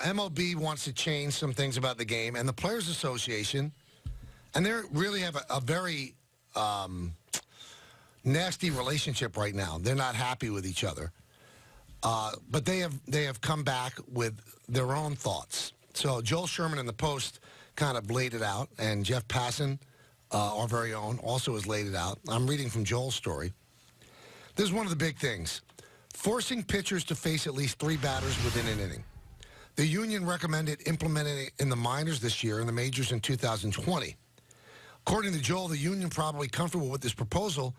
MLB wants to change some things about the game, and the Players Association, and they really have a, a very um, nasty relationship right now. They're not happy with each other, uh, but they have they have come back with their own thoughts. So Joel Sherman in the Post kind of laid it out, and Jeff Passan, uh, our very own, also has laid it out. I'm reading from Joel's story. This is one of the big things: forcing pitchers to face at least three batters within an inning. The union recommended implementing it in the minors this year and the majors in 2020. According to Joel, the union probably comfortable with this proposal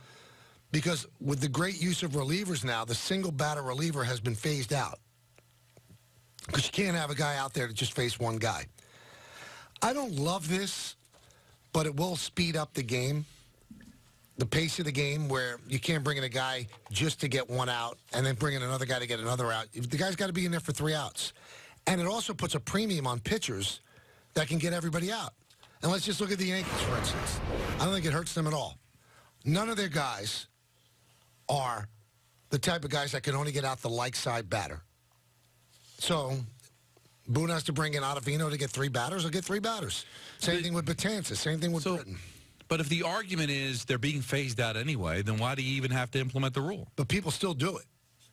because with the great use of relievers now, the single batter reliever has been phased out. Because you can't have a guy out there to just face one guy. I don't love this, but it will speed up the game, the pace of the game, where you can't bring in a guy just to get one out and then bring in another guy to get another out. The guy's got to be in there for three outs. And it also puts a premium on pitchers that can get everybody out. And let's just look at the Yankees, for instance. I don't think it hurts them at all. None of their guys are the type of guys that can only get out the like side batter. So Boone has to bring in Ottavino to get three batters. He'll get three batters. Same But- thing with Betances. Same thing with So- Britton. But if the argument is they're being phased out anyway, then why do you even have to implement the rule? But people still do it.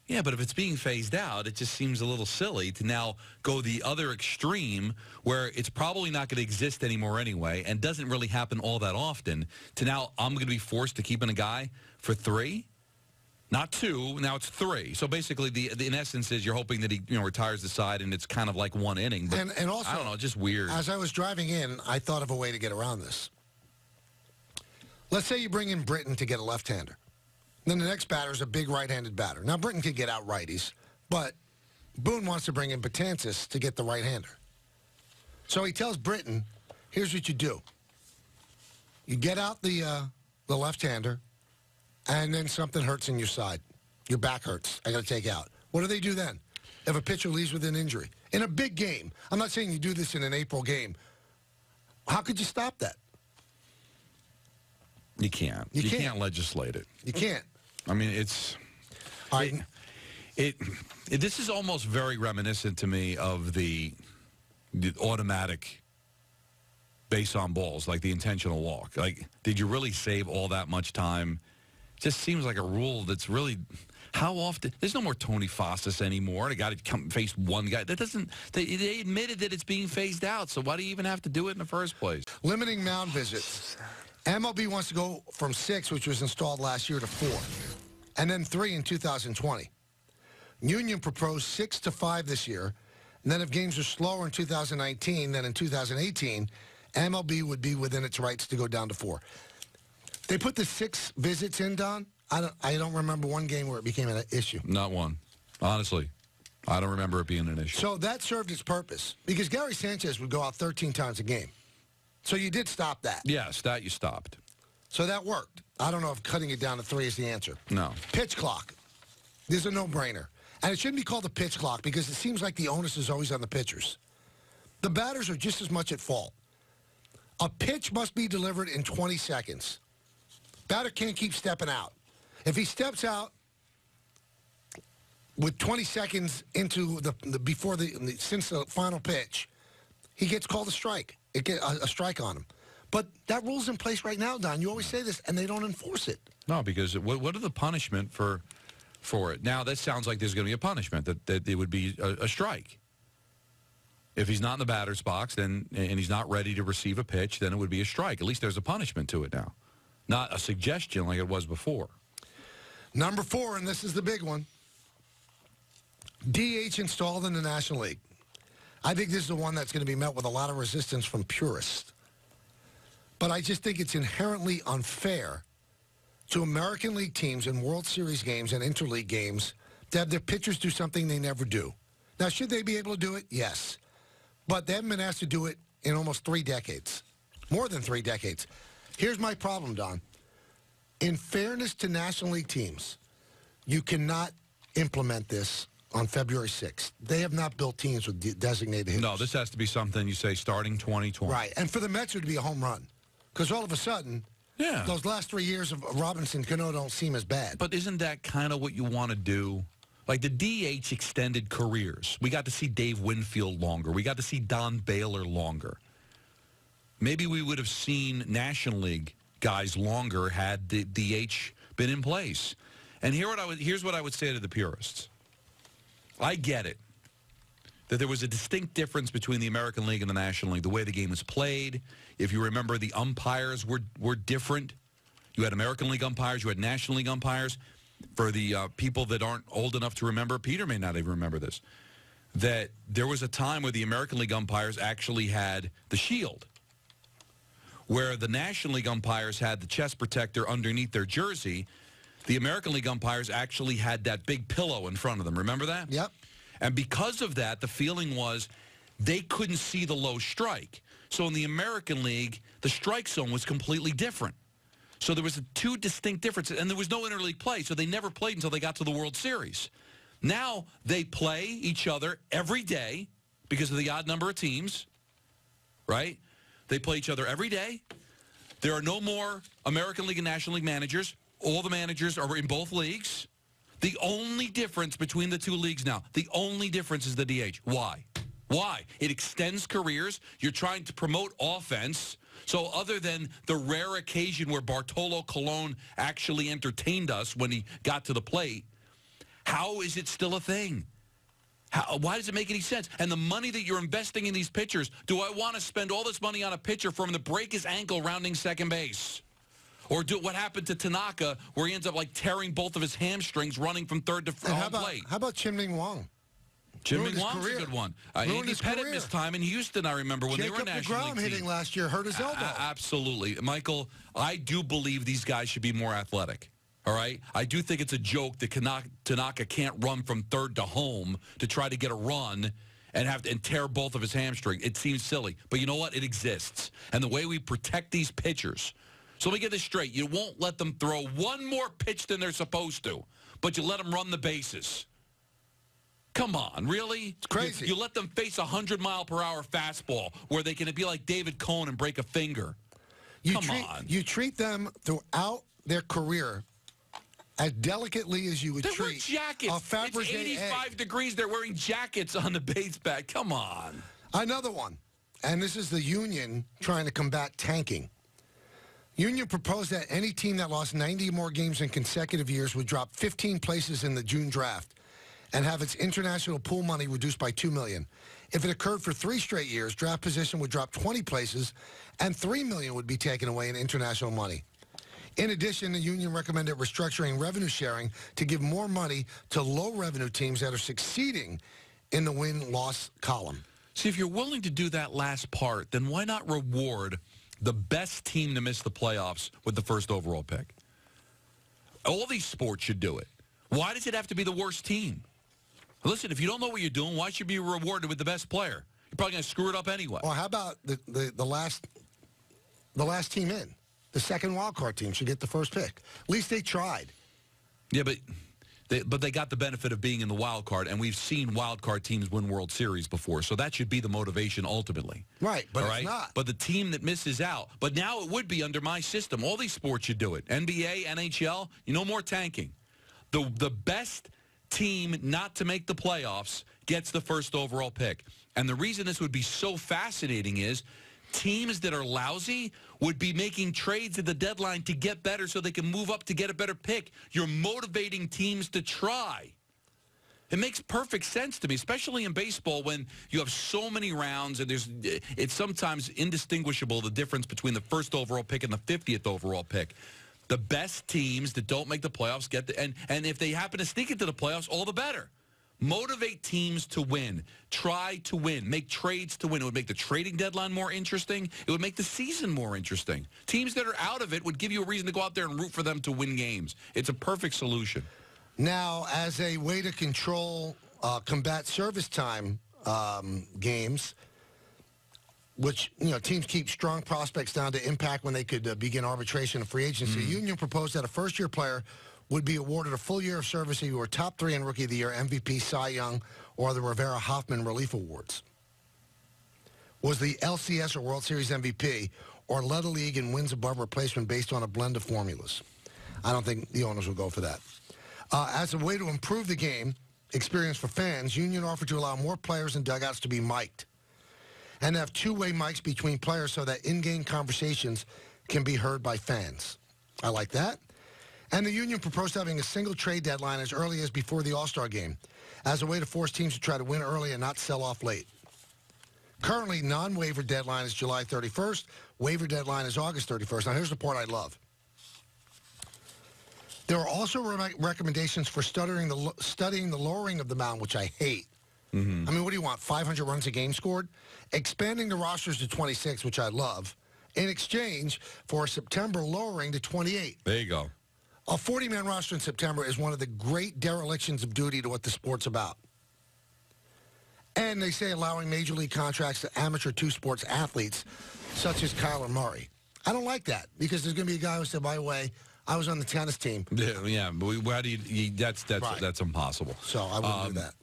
Yeah, but if it's being phased out, it just seems a little silly to now go the other extreme where it's probably not going to exist anymore anyway and doesn't really happen all that often to now I'm going to be forced to keep in a guy for three? Not two, now it's three. So basically, the, the in essence is you're hoping that he you know retires the side and it's kind of like one inning. But And, and also, I don't know, just weird. As I was driving in, I thought of a way to get around this. Let's say you bring in Britton to get a left-hander. Then the next batter is a big right-handed batter. Now, Britton could get out righties, but Boone wants to bring in Betances to get the right-hander. So he tells Britton, here's what you do. You get out the, uh, the left-hander, and then something hurts in your side. Your back hurts. I got to take out. What do they do then? If a pitcher leaves with an injury in a big game, I'm not saying you do this in an April game. How could you stop that? you can't. You You, can't. can't. legislate it. You can't. I mean, it's right. it, it. This is almost very reminiscent to me of the, the automatic base on balls, like the intentional walk. Like, did you really save all that much time? Just seems like a rule that's really. How often? There's no more Tony Fossas anymore. The guy to come face one guy. That doesn't. They, they admitted that it's being phased out. So why do you even have to do it in the first place? Limiting mound visits. MLB wants to go from six, which was installed last year, to four, and then three in 2020. Union proposed six to five this year, and then if games are slower in 2019 than in 2018, MLB would be within its rights to go down to four. They put the six visits in, Don. I don't. I don't remember one game where it became an issue. Not one. Honestly, I don't remember it being an issue. So that served its purpose because Gary Sanchez would go out 13 times a game. So you did stop that. Yes, that you stopped. So that worked. I don't know if cutting it down to three is the answer. No. Pitch clock. This is a no-brainer. And it shouldn't be called a pitch clock because it seems like the onus is always on the pitchers. The batters are just as much at fault. A pitch must be delivered in 20 seconds. Batter can't keep stepping out. If he steps out with 20 seconds into the, the before the, the since the final pitch, he gets called a strike. It get a, a strike on him. But that rule's in place right now, Don. You always say this, and they don't enforce it. No, because what, what are the punishment for for it? Now that sounds like there's going to be a punishment that, that it would be a, a strike. If he's not in the batter's box, then and he's not ready to receive a pitch, then it would be a strike. At least there's a punishment to it now, not a suggestion like it was before. Number four, and this is the big one. DH installed in the National League. I think this is the one that's going to be met with a lot of resistance from purists. But I just think it's inherently unfair to American League teams in World Series games and interleague games to have their pitchers do something they never do. Now, should they be able to do it? Yes. But they haven't been asked to do it in almost three decades, more than three decades. Here's my problem, Don. In fairness to National League teams, you cannot implement this on February 6th. They have not built teams with de- designated hitters. No, this has to be something you say starting 2020. Right. And for the Mets, it would be a home run. Because all of a sudden, Yeah. those last three years of Robinson Cano don't seem as bad. But isn't that kind of what you want to do? Like the DH extended careers. We got to see Dave Winfield longer. We got to see Don Baylor longer. Maybe we would have seen National League guys longer had the DH been in place. And here what I would, here's what I would say to the purists. I get it that there was a distinct difference between the American League and the National League, the way the game was played. If you remember, the umpires were, were different. You had American League umpires, you had National League umpires. For the uh, people that aren't old enough to remember, Peter may not even remember this, that there was a time where the American League umpires actually had the shield, where the National League umpires had the chest protector underneath their jersey. The American League umpires actually had that big pillow in front of them. Remember that? Yep. And because of that, the feeling was they couldn't see the low strike. So in the American League, the strike zone was completely different. So there was two distinct differences, and there was no interleague play, so they never played until they got to the World Series. Now they play each other every day because of the odd number of teams, right? They play each other every day. There are no more American League and National League managers. All the managers are in both leagues. The only difference between the two leagues now, the only difference is the DH. Why? Why? It extends careers. You're trying to promote offense. So other than the rare occasion where Bartolo Colon actually entertained us when he got to the plate, how is it still a thing? How, why does it make any sense? And the money that you're investing in these pitchers, do I want to spend all this money on a pitcher for him to break his ankle rounding second base? Or do what happened to Tanaka, where he ends up like tearing both of his hamstrings running from third to And home how about, plate. how about Chien-Ming Wang? Jim his a good one. Uh, Andy Pettitte career. missed time in Houston. I remember when Jacob they were National DeGrom League hitting team. last year hurt his elbow. A- absolutely, Michael. I do believe these guys should be more athletic. All right, I do think it's a joke that Tanaka, can't run from third to home to try to get a run and have and tear both of his hamstring. It seems silly, but you know what? It exists, and the way we protect these pitchers. So let me get this straight: you won't let them throw one more pitch than they're supposed to, but you let them run the bases. Come on, really? It's crazy. You, you let them face a 100 mile per hour fastball where they can be like David Cone and break a finger. You Come treat, on. You treat them throughout their career as delicately as you would They treat jackets. a it's 85 egg. degrees. They're wearing jackets on the base bat. Come on. Another one, and this is the union trying to combat tanking. Union proposed that any team that lost 90 or more games in consecutive years would drop 15 places in the June draft and have its international pool money reduced by 2 million. If it occurred for 3 straight years, draft position would drop 20 places and 3 million would be taken away in international money. In addition, the union recommended restructuring revenue sharing to give more money to low revenue teams that are succeeding in the win-loss column. See, if you're willing to do that last part, then why not reward the best team to miss the playoffs with the first overall pick? All these sports should do it. Why does it have to be the worst team? Listen, if you don't know what you're doing, why should you be rewarded with the best player? You're probably going to screw it up anyway. Well, how about the, the, the last the last team in? The second wild card team should get the first pick. At least they tried. Yeah, but they, but they got the benefit of being in the wild card, and we've seen wild card teams win World Series before, so that should be the motivation ultimately. Right, but right? not. But the team that misses out, but now it would be under my system. All these sports should do it. NBA, NHL, you no more tanking. The the best team not to make the playoffs gets the first overall pick. And the reason this would be so fascinating is teams that are lousy would be making trades at the deadline to get better so they can move up to get a better pick. You're motivating teams to try. It makes perfect sense to me, especially in baseball when you have so many rounds and there's it's sometimes indistinguishable the difference between the first overall pick and the 50th overall pick. The best teams that don't make the playoffs get the and and if they happen to sneak into the playoffs, all the better. Motivate teams to win. Try to win. Make trades to win. It would make the trading deadline more interesting. It would make the season more interesting. Teams that are out of it would give you a reason to go out there and root for them to win games. It's a perfect solution. Now, as a way to control, uh, combat service time um, games, which you know teams keep strong prospects down to impact when they could uh, begin arbitration and free agency. Union proposed that a first-year player would be awarded a full year of service if you were top three in Rookie of the Year, MVP, Cy Young, or the Rivera Hoffman Relief Awards. Was the LCS or World Series MVP, or led a league in wins above replacement based on a blend of formulas. I don't think the owners will go for that. Uh, as a way to improve the game, experience for fans, Union offered to allow more players and dugouts to be mic'd and have two-way mics between players so that in-game conversations can be heard by fans. I like that. And the union proposed having a single trade deadline as early as before the All-Star game as a way to force teams to try to win early and not sell off late. Currently, non-waiver deadline is July 31st. Waiver deadline is August 31st. Now, here's the part I love. There are also re- recommendations for studying the, studying the lowering of the mound, which I hate. Mm-hmm. I mean, what do you want? 500 runs a game scored? Expanding the rosters to 26, which I love, in exchange for a September lowering to 28. There you go. A 40-man roster in September is one of the great derelictions of duty to what the sport's about. And they say allowing major league contracts to amateur two-sports athletes, such as Kyler Murray. I don't like that because there's going to be a guy who said, by the way, I was on the tennis team, Yeah, yeah but we, how do you, you, that's that's Right. that's impossible. so I wouldn't Um, do that.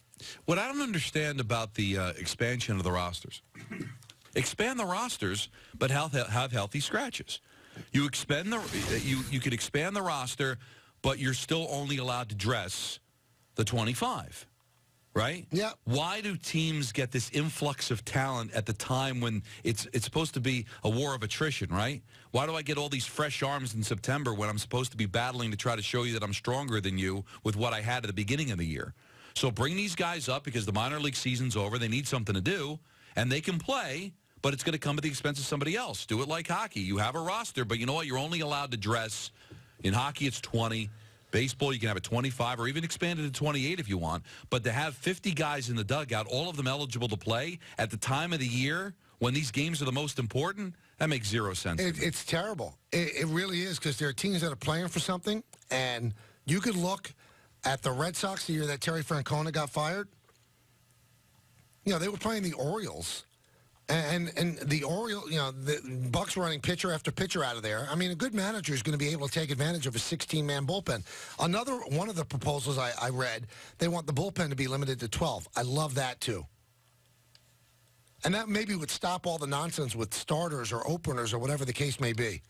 What I don't understand about the uh, expansion of the rosters, expand the rosters, but have, have healthy scratches. You expand the you you could expand the roster, but you're still only allowed to dress the 25, right? Yeah. Why do teams get this influx of talent at the time when it's it's supposed to be a war of attrition, right? Why do I get all these fresh arms in September when I'm supposed to be battling to try to show you that I'm stronger than you with what I had at the beginning of the year? So bring these guys up because the minor league season's over. They need something to do, and they can play, but it's going to come at the expense of somebody else. Do it like hockey. You have a roster, but you know what? You're only allowed to dress. In hockey, it's 20. Baseball, you can have a 25 or even expand it to 28 if you want. But to have 50 guys in the dugout, all of them eligible to play at the time of the year when these games are the most important, that makes zero sense. It, it's terrible. It, it really is because there are teams that are playing for something, and you could look at the Red Sox the year that Terry Francona got fired. You know, they were playing the Orioles, and and the Orioles, you know, the Bucks running pitcher after pitcher out of there. I mean, a good manager is going to be able to take advantage of a 16-man bullpen. Another one of the proposals I, I read, they want the bullpen to be limited to 12. I love that too. And that maybe would stop all the nonsense with starters or openers or whatever the case may be.